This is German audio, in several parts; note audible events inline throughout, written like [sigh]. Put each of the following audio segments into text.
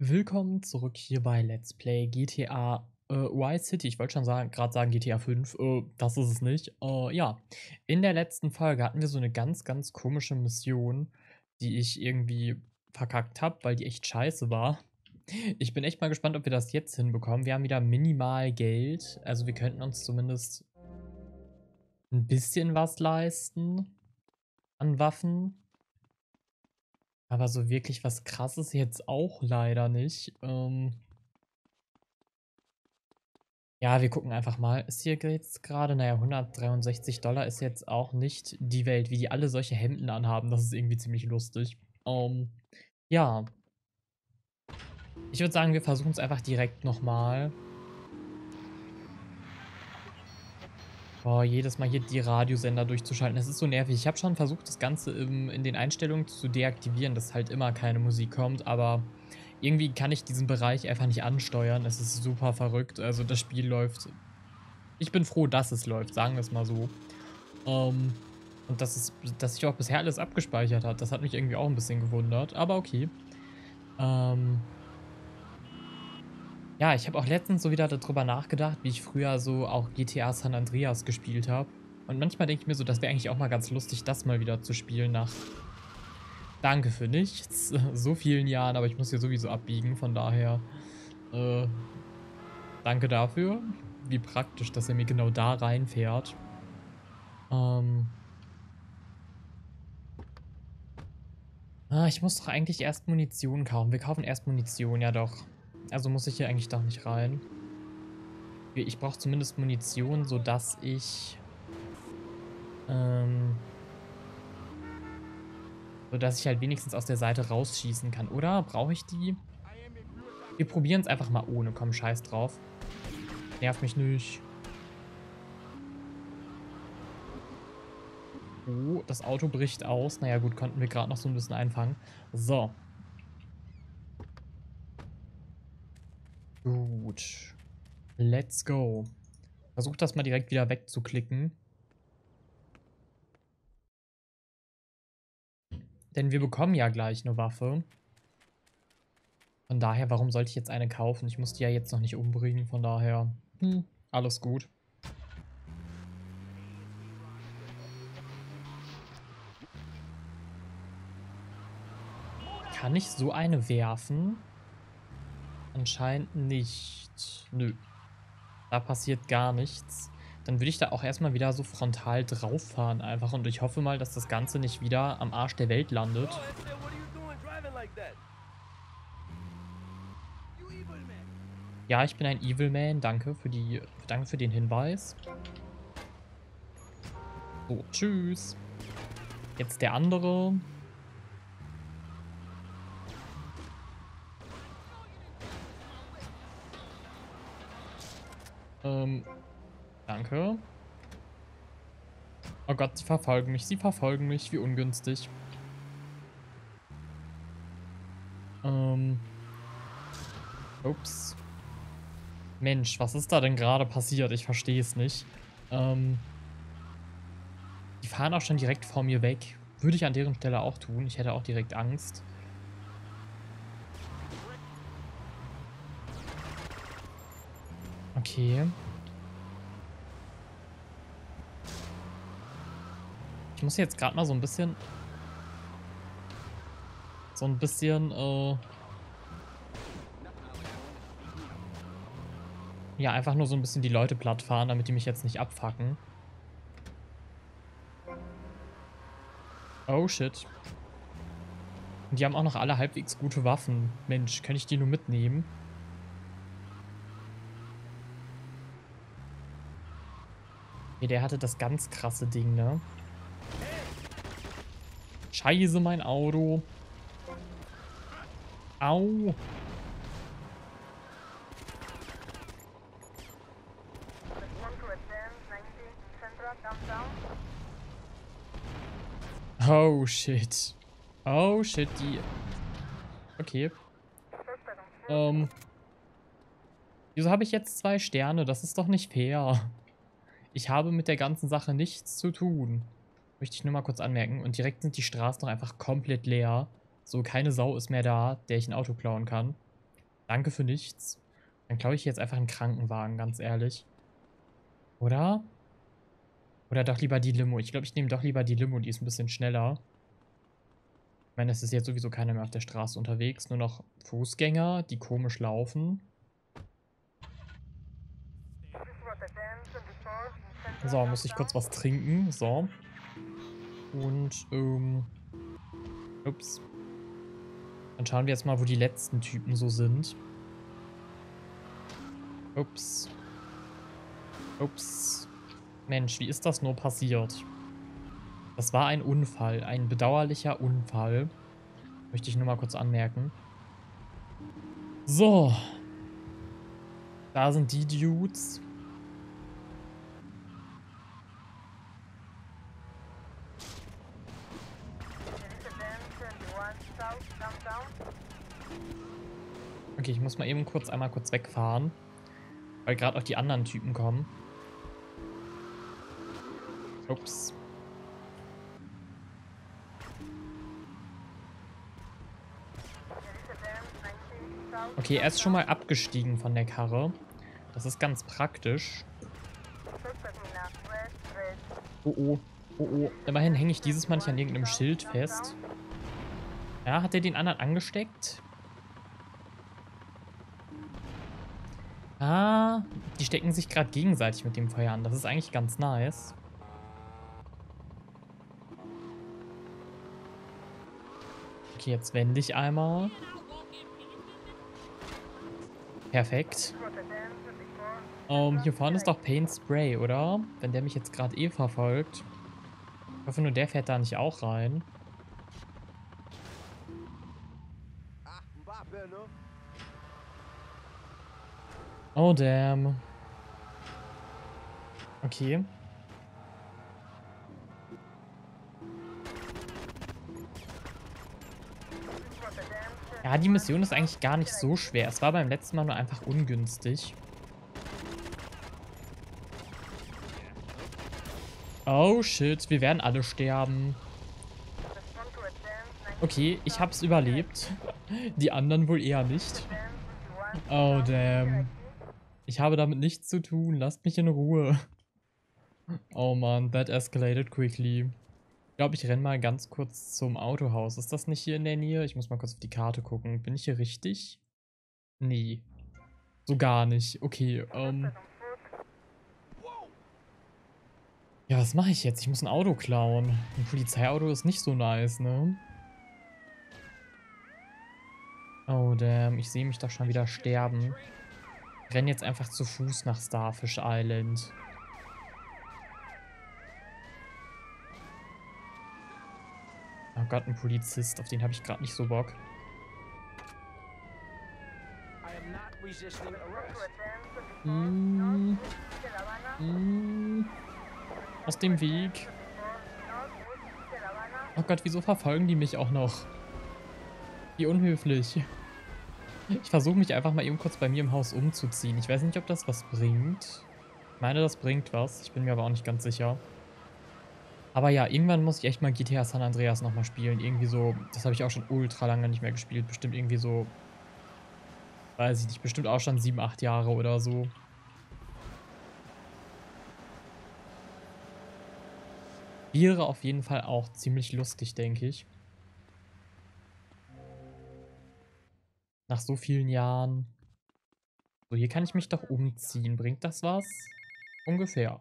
Willkommen zurück hier bei Let's Play GTA äh, City. Ich wollte schon sagen, gerade sagen GTA 5, äh, das ist es nicht. Äh, ja, in der letzten Folge hatten wir so eine ganz, ganz komische Mission, die ich irgendwie verkackt habe, weil die echt scheiße war. Ich bin echt mal gespannt, ob wir das jetzt hinbekommen. Wir haben wieder minimal Geld, also wir könnten uns zumindest ein bisschen was leisten an Waffen. Aber so wirklich was krasses jetzt auch leider nicht. Ähm ja, wir gucken einfach mal. Ist hier jetzt gerade, naja, 163 Dollar ist jetzt auch nicht die Welt, wie die alle solche Hemden anhaben. Das ist irgendwie ziemlich lustig. Ähm ja. Ich würde sagen, wir versuchen es einfach direkt nochmal. mal. Boah, jedes Mal hier die Radiosender durchzuschalten, das ist so nervig. Ich habe schon versucht, das Ganze im, in den Einstellungen zu deaktivieren, dass halt immer keine Musik kommt, aber irgendwie kann ich diesen Bereich einfach nicht ansteuern. Es ist super verrückt. Also das Spiel läuft. Ich bin froh, dass es läuft, sagen wir es mal so. Ähm, und dass, es, dass sich auch bisher alles abgespeichert hat. Das hat mich irgendwie auch ein bisschen gewundert, aber okay. Ähm, ja, ich habe auch letztens so wieder darüber nachgedacht, wie ich früher so auch GTA San Andreas gespielt habe. Und manchmal denke ich mir so, das wäre eigentlich auch mal ganz lustig, das mal wieder zu spielen nach Danke für nichts, [laughs] so vielen Jahren, aber ich muss hier sowieso abbiegen, von daher äh, danke dafür. Wie praktisch, dass er mir genau da reinfährt. Ähm, Ah, ich muss doch eigentlich erst Munition kaufen. Wir kaufen erst Munition, ja doch. Also muss ich hier eigentlich doch nicht rein. Ich brauche zumindest Munition, sodass ich... Ähm, sodass ich halt wenigstens aus der Seite rausschießen kann. Oder brauche ich die? Wir probieren es einfach mal ohne. Komm, scheiß drauf. Nerv mich nicht. Oh, das Auto bricht aus. Naja gut, konnten wir gerade noch so ein bisschen einfangen. So, Gut. Let's go. Versuch das mal direkt wieder wegzuklicken. Denn wir bekommen ja gleich eine Waffe. Von daher, warum sollte ich jetzt eine kaufen? Ich muss die ja jetzt noch nicht umbringen, von daher, hm, alles gut. Kann ich so eine werfen? Anscheinend nicht. Nö. Da passiert gar nichts. Dann würde ich da auch erstmal wieder so frontal drauf fahren einfach. Und ich hoffe mal, dass das Ganze nicht wieder am Arsch der Welt landet. Ja, ich bin ein Evil Man. Danke für, die, danke für den Hinweis. So, tschüss. Jetzt der andere. Ähm, danke. Oh Gott, sie verfolgen mich, sie verfolgen mich, wie ungünstig. Ähm. Ups. Mensch, was ist da denn gerade passiert? Ich verstehe es nicht. Ähm. Die fahren auch schon direkt vor mir weg. Würde ich an deren Stelle auch tun. Ich hätte auch direkt Angst. Okay. Ich muss jetzt gerade mal so ein bisschen... So ein bisschen, äh... Ja, einfach nur so ein bisschen die Leute platt fahren, damit die mich jetzt nicht abfacken. Oh shit. Und die haben auch noch alle halbwegs gute Waffen. Mensch, kann ich die nur mitnehmen? Okay, der hatte das ganz krasse Ding, ne? Scheiße, mein Auto. Au. Oh shit. Oh shit, die... Okay. Ähm... Wieso habe ich jetzt zwei Sterne? Das ist doch nicht fair. Ich habe mit der ganzen Sache nichts zu tun. Möchte ich nur mal kurz anmerken. Und direkt sind die Straßen noch einfach komplett leer. So, keine Sau ist mehr da, der ich ein Auto klauen kann. Danke für nichts. Dann glaube ich jetzt einfach einen Krankenwagen, ganz ehrlich. Oder? Oder doch lieber die Limo. Ich glaube, ich nehme doch lieber die Limo, die ist ein bisschen schneller. Ich meine, es ist jetzt sowieso keiner mehr auf der Straße unterwegs, nur noch Fußgänger, die komisch laufen. So, muss ich kurz was trinken. So. Und, ähm... Ups. Dann schauen wir jetzt mal, wo die letzten Typen so sind. Ups. Ups. Mensch, wie ist das nur passiert? Das war ein Unfall, ein bedauerlicher Unfall. Möchte ich nur mal kurz anmerken. So. Da sind die Dudes. Okay, ich muss mal eben kurz einmal kurz wegfahren. Weil gerade auch die anderen Typen kommen. Ups. Okay, er ist schon mal abgestiegen von der Karre. Das ist ganz praktisch. Oh oh, oh oh. Immerhin hänge ich dieses Mal nicht an irgendeinem Schild fest. Ja, hat er den anderen angesteckt? Ah, die stecken sich gerade gegenseitig mit dem Feuer an. Das ist eigentlich ganz nice. Okay, jetzt wende ich einmal. Perfekt. Um, ähm, hier vorne ist doch Paint Spray, oder? Wenn der mich jetzt gerade eh verfolgt. Ich hoffe nur, der fährt da nicht auch rein. Oh, damn. Okay. Ja, die Mission ist eigentlich gar nicht so schwer. Es war beim letzten Mal nur einfach ungünstig. Oh shit, wir werden alle sterben. Okay, ich hab's überlebt. Die anderen wohl eher nicht. Oh damn. Ich habe damit nichts zu tun. Lasst mich in Ruhe. Oh man, that escalated quickly. Ich glaube, ich renne mal ganz kurz zum Autohaus. Ist das nicht hier in der Nähe? Ich muss mal kurz auf die Karte gucken. Bin ich hier richtig? Nee. So gar nicht. Okay, ähm... Ja, was mache ich jetzt? Ich muss ein Auto klauen. Ein Polizeiauto ist nicht so nice, ne? Oh, damn. Ich sehe mich doch schon wieder sterben renne jetzt einfach zu Fuß nach Starfish Island. Oh Gott, ein Polizist, auf den habe ich gerade nicht so Bock. Hm. Aus dem Weg. Oh Gott, wieso verfolgen die mich auch noch? Wie unhöflich. Ich versuche mich einfach mal eben kurz bei mir im Haus umzuziehen. Ich weiß nicht, ob das was bringt. Ich meine, das bringt was. Ich bin mir aber auch nicht ganz sicher. Aber ja, irgendwann muss ich echt mal GTA San Andreas nochmal spielen. Irgendwie so, das habe ich auch schon ultra lange nicht mehr gespielt. Bestimmt irgendwie so, weiß ich nicht, bestimmt auch schon sieben, acht Jahre oder so. Wäre auf jeden Fall auch ziemlich lustig, denke ich. Nach so vielen Jahren. So, hier kann ich mich doch umziehen. Bringt das was? Ungefähr.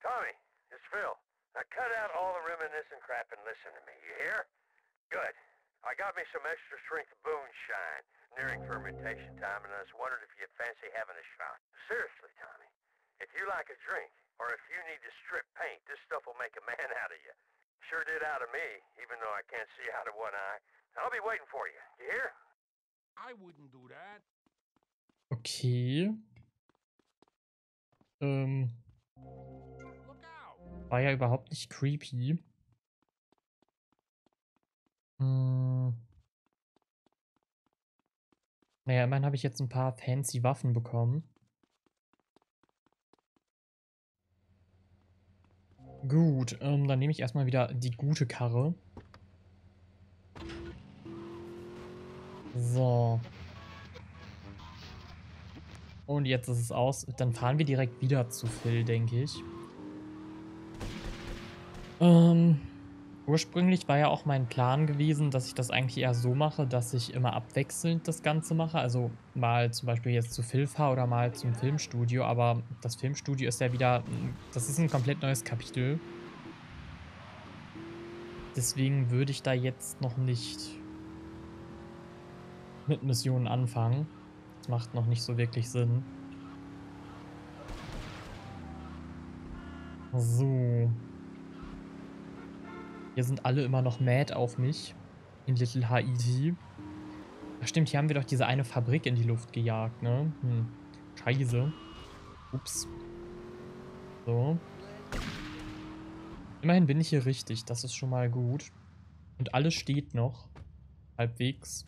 Tommy, it's Phil. Now cut out all the reminiscent crap and listen to me, you hear? Good. I got me some extra strength moonshine. Nearing fermentation time, and I was wondering if you'd fancy having a shot. Seriously, Tommy. If you like a drink, or if you need to strip paint, this stuff will make a man [laughs] out of you. Sure did out of me, even though I can't see out of one eye. I'll be waiting for you. You hear? Okay. Ähm. War ja überhaupt nicht creepy. Hm. Naja, immerhin habe ich jetzt ein paar fancy Waffen bekommen. Gut, ähm, dann nehme ich erstmal wieder die gute Karre. So. Und jetzt ist es aus. Dann fahren wir direkt wieder zu Phil, denke ich. Ähm, ursprünglich war ja auch mein Plan gewesen, dass ich das eigentlich eher so mache, dass ich immer abwechselnd das Ganze mache. Also mal zum Beispiel jetzt zu Phil fahre oder mal zum Filmstudio. Aber das Filmstudio ist ja wieder, das ist ein komplett neues Kapitel. Deswegen würde ich da jetzt noch nicht mit Missionen anfangen. Das macht noch nicht so wirklich Sinn. So. Hier sind alle immer noch mad auf mich. In Little Haiti. Ach stimmt, hier haben wir doch diese eine Fabrik in die Luft gejagt, ne? Hm. Scheiße. Ups. So. Immerhin bin ich hier richtig. Das ist schon mal gut. Und alles steht noch. Halbwegs.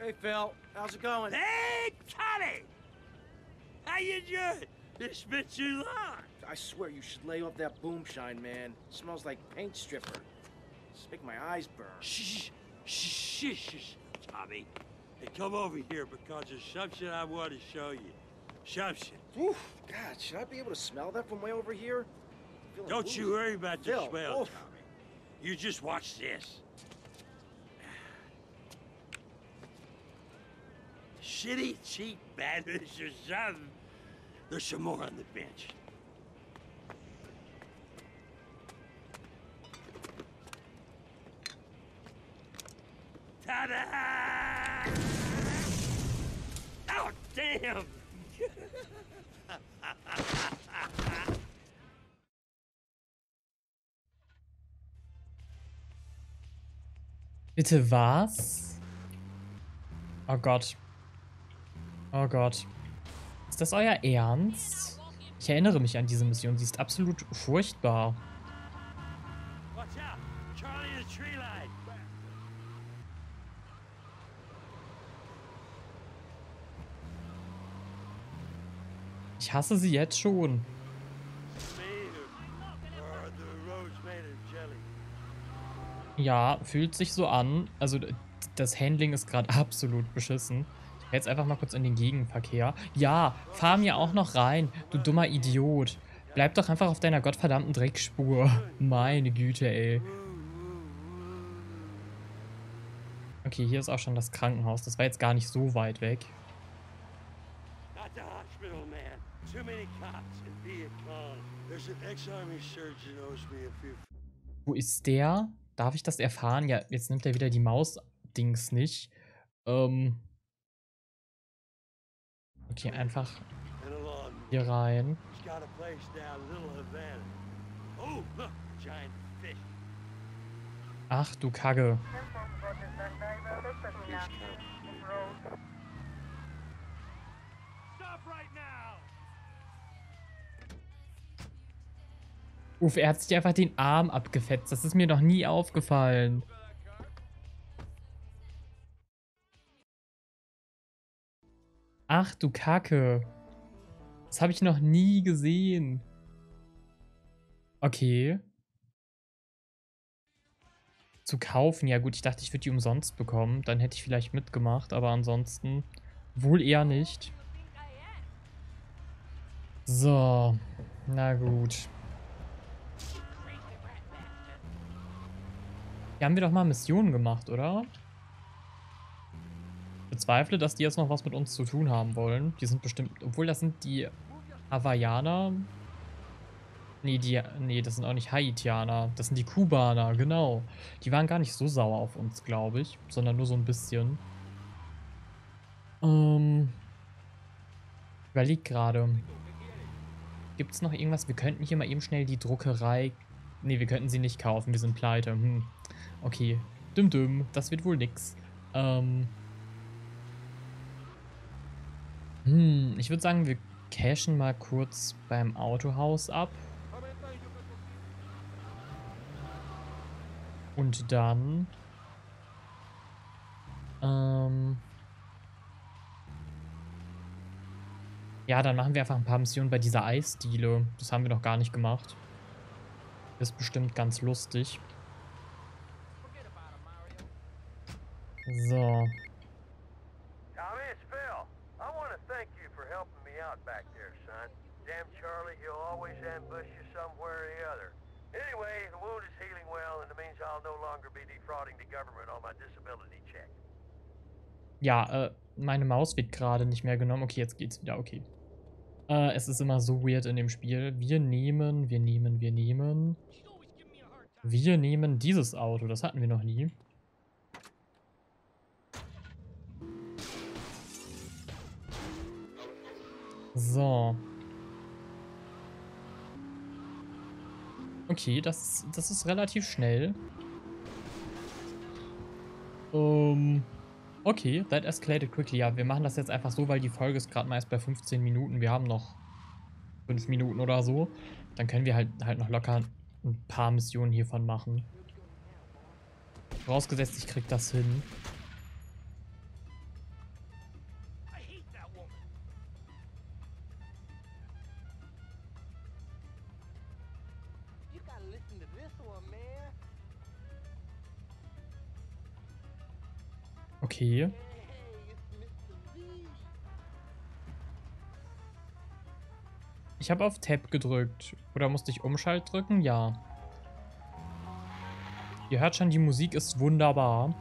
Hey, Phil. How's it going? Hey, Tommy! How you doing? It's been too long. I swear you should lay off that boomshine, man. It smells like paint stripper. It's making my eyes burn. Shh, shh, shh, shh, Tommy. Hey, come over here because there's something I want to show you. Something. Oof, God, should I be able to smell that from way over here? Don't you worry about the Phil, smell, oof. Tommy. You just watch this. Shitty, cheap [laughs] or something. There's some more on the bench. Ta-da! Oh, damn! Bitte was? Oh Gott. Oh Gott. Ist das euer Ernst? Ich erinnere mich an diese Mission. Sie ist absolut furchtbar. Ich hasse sie jetzt schon. Ja, fühlt sich so an. Also das Handling ist gerade [laughs] absolut beschissen. Jetzt einfach mal kurz in den Gegenverkehr. Ja, fahr mir auch noch rein, du dummer Idiot. Bleib doch einfach auf deiner gottverdammten Dreckspur. Meine Güte, ey. Okay, hier ist auch schon das Krankenhaus. Das war jetzt gar nicht so weit weg. Wo ist der? Darf ich das erfahren? Ja, jetzt nimmt er wieder die Maus-Dings nicht. Ähm. Oh, look, giant fish. Ach du Kacke. Uff, er hat sich einfach den Arm abgefetzt. Das ist mir noch nie aufgefallen. Ach du Kacke. Das habe ich noch nie gesehen. Okay. Zu kaufen, ja gut, ich dachte, ich würde die umsonst bekommen. Dann hätte ich vielleicht mitgemacht, aber ansonsten wohl eher nicht. So, na gut. Hier haben wir doch mal Missionen gemacht, oder? Bezweifle, dass die jetzt noch was mit uns zu tun haben wollen. Die sind bestimmt, obwohl das sind die Hawaiianer. Nee, die, nee, das sind auch nicht Haitianer. Das sind die Kubaner, genau. Die waren gar nicht so sauer auf uns, glaube ich. Sondern nur so ein bisschen. Ähm. Überleg gerade. Gibt es noch irgendwas? Wir könnten hier mal eben schnell die Druckerei. Nee, wir könnten sie nicht kaufen. Wir sind pleite. Hm. Okay. Düm düm. Das wird wohl nix. Ähm. Hm, ich würde sagen, wir cashen mal kurz beim Autohaus ab. Und dann... Ähm... Ja, dann machen wir einfach ein paar Missionen bei dieser Eisdiele. Das haben wir noch gar nicht gemacht. Ist bestimmt ganz lustig. So. Damn Charlie, he'll always ambush you somewhere or the other. Anyway, the wound is healing well, and it means I'll no longer be defrauding the government on my disability check. Ja, äh, meine Maus wird gerade nicht mehr genommen. Okay, jetzt geht's wieder. Okay. Äh, es ist immer so weird in dem Spiel. Wir nehmen, wir nehmen, wir nehmen. Wir nehmen dieses Auto. Das hatten wir noch nie. So. Okay, das, das ist relativ schnell. Ähm... Okay, that escalated quickly. Ja, wir machen das jetzt einfach so, weil die Folge ist gerade mal erst bei 15 Minuten. Wir haben noch 5 Minuten oder so. Dann können wir halt, halt noch locker ein paar Missionen hiervon machen. Vorausgesetzt, ich krieg das hin. Okay. Ich habe auf Tab gedrückt. Oder musste ich Umschalt drücken? Ja. Ihr hört schon, die Musik ist wunderbar.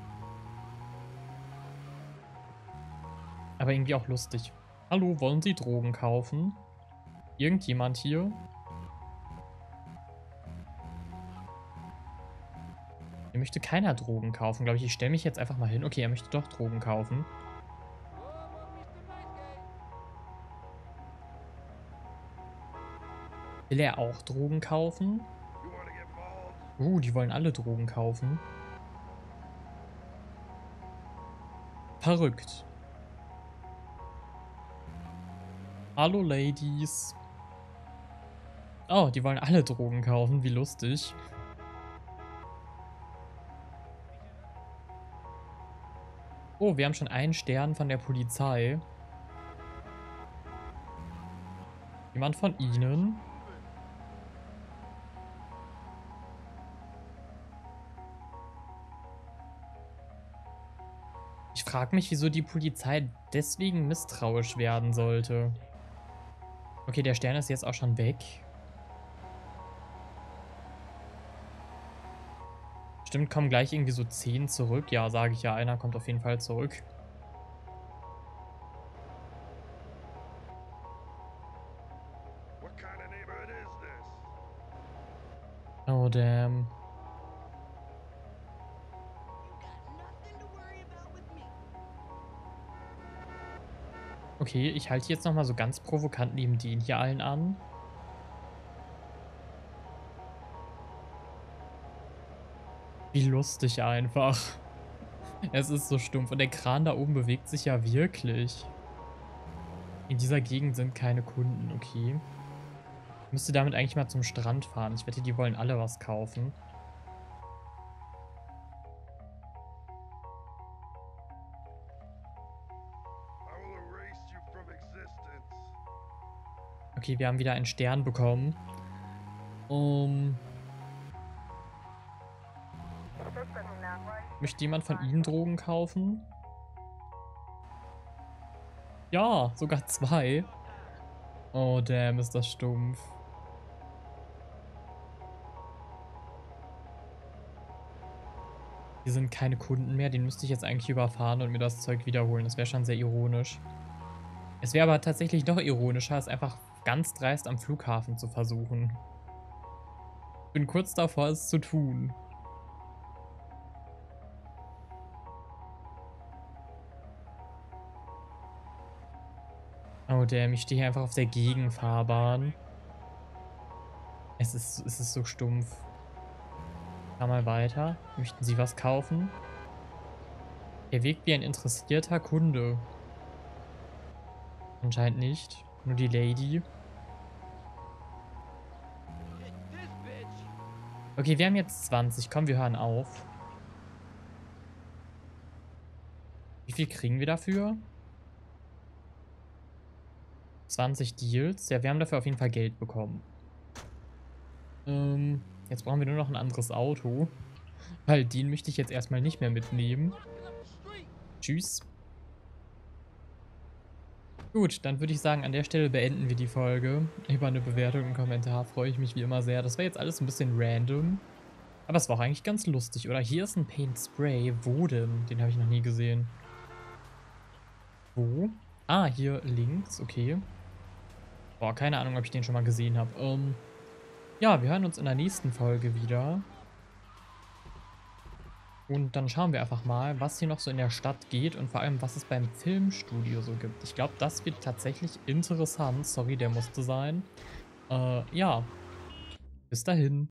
Aber irgendwie auch lustig. Hallo, wollen Sie Drogen kaufen? Irgendjemand hier? Hier möchte keiner Drogen kaufen, glaube ich. Ich stelle mich jetzt einfach mal hin. Okay, er möchte doch Drogen kaufen. Will er auch Drogen kaufen? Uh, die wollen alle Drogen kaufen. Verrückt. Hallo, Ladies. Oh, die wollen alle Drogen kaufen. Wie lustig. Oh, wir haben schon einen Stern von der Polizei. Jemand von Ihnen? Ich frage mich, wieso die Polizei deswegen misstrauisch werden sollte. Okay, der Stern ist jetzt auch schon weg. Stimmt, kommen gleich irgendwie so 10 zurück. Ja, sage ich ja, einer kommt auf jeden Fall zurück. Oh, damn. Okay, ich halte jetzt nochmal so ganz provokant neben den hier allen an. Wie lustig einfach. Es ist so stumpf. Und der Kran da oben bewegt sich ja wirklich. In dieser Gegend sind keine Kunden, okay. Ich müsste damit eigentlich mal zum Strand fahren. Ich wette, die wollen alle was kaufen. Okay, wir haben wieder einen Stern bekommen. Um, Möchte jemand von Ihnen Drogen kaufen? Ja, sogar zwei. Oh, damn, ist das stumpf. Hier sind keine Kunden mehr. Den müsste ich jetzt eigentlich überfahren und mir das Zeug wiederholen. Das wäre schon sehr ironisch. Es wäre aber tatsächlich noch ironischer, es einfach ganz dreist am Flughafen zu versuchen. Ich bin kurz davor, es zu tun. Damn, ich stehe hier einfach auf der Gegenfahrbahn. Es ist, es ist so stumpf. Fahr mal weiter. Möchten Sie was kaufen? Er wirkt wie ein interessierter Kunde. Anscheinend nicht. Nur die Lady. Okay, wir haben jetzt 20. Komm, wir hören auf. Wie viel kriegen wir dafür? 20 Deals. Ja, wir haben dafür auf jeden Fall Geld bekommen. Ähm, jetzt brauchen wir nur noch ein anderes Auto. Weil den möchte ich jetzt erstmal nicht mehr mitnehmen. Tschüss. Gut, dann würde ich sagen, an der Stelle beenden wir die Folge. Über eine Bewertung und Kommentar freue ich mich wie immer sehr. Das war jetzt alles ein bisschen random. Aber es war auch eigentlich ganz lustig. Oder hier ist ein Paint Spray. Wo denn? Den habe ich noch nie gesehen. Wo? Ah, hier links. Okay. Boah, keine Ahnung, ob ich den schon mal gesehen habe. Ähm, ja, wir hören uns in der nächsten Folge wieder. Und dann schauen wir einfach mal, was hier noch so in der Stadt geht und vor allem, was es beim Filmstudio so gibt. Ich glaube, das wird tatsächlich interessant. Sorry, der musste sein. Äh, ja. Bis dahin.